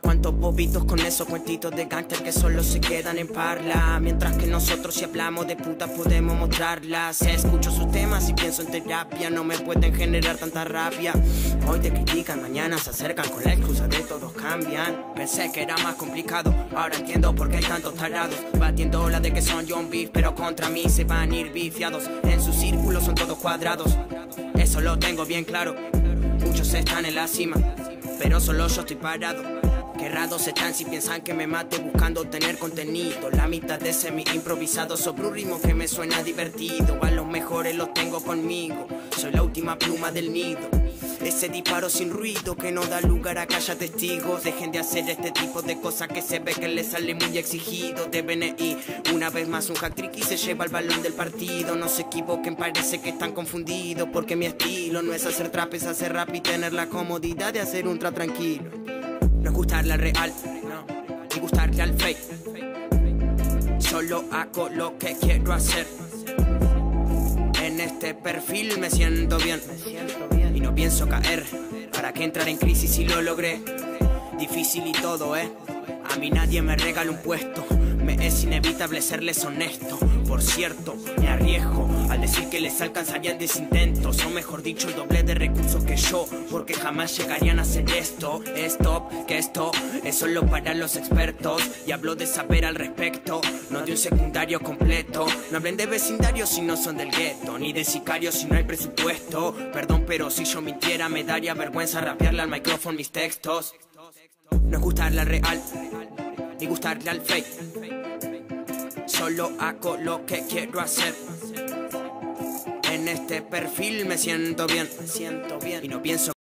cuantos bobitos con esos cuentitos de gangster que solo se quedan en parla. Mientras que nosotros si hablamos de putas podemos mostrarlas. Escucho sus temas y pienso en terapia, no me pueden generar tanta rabia. Hoy te critican, mañana se acercan con la excusa de todos cambian. Pensé que era más complicado, ahora entiendo por qué hay tantos tarados. Batiendo la de que son John Beef, pero contra mí se van a ir bifiados. En su círculo son todos cuadrados, eso lo tengo bien claro. Muchos están en la cima, pero solo yo estoy parado. Querrados están si piensan que me mate buscando tener contenido. La mitad de semi improvisado sobre un ritmo que me suena divertido. A los mejores los tengo conmigo. Soy la última pluma del nido. Ese disparo sin ruido que no da lugar a calla testigos. Dejen de hacer este tipo de cosas que se ve que les sale muy exigido. De BNI, una vez más un hack trick y se lleva el balón del partido. No se equivoquen, parece que están confundidos. Porque mi estilo no es hacer trap, es hacer rap y tener la comodidad de hacer un trap tranquilo. No es gustarle al real, no, ni gustarle al fake. Solo hago lo que quiero hacer. En este perfil me siento bien, y no pienso caer. ¿Para que entrar en crisis si lo logré? Difícil y todo, ¿eh? A mí nadie me regala un puesto. Es inevitable serles honesto. Por cierto, me arriesgo al decir que les alcanzarían 10 intentos. O mejor dicho, el doble de recursos que yo. Porque jamás llegarían a hacer esto. Stop, que esto es solo para los expertos. Y hablo de saber al respecto, no de un secundario completo. No hablen de vecindarios si no son del gueto. Ni de sicarios si no hay presupuesto. Perdón, pero si yo mintiera, me daría vergüenza rapearle al micrófono mis textos. No es gustarle al real, ni gustarle al fake. Solo hago lo que quiero hacer. En este perfil me siento bien, me siento bien. Y no pienso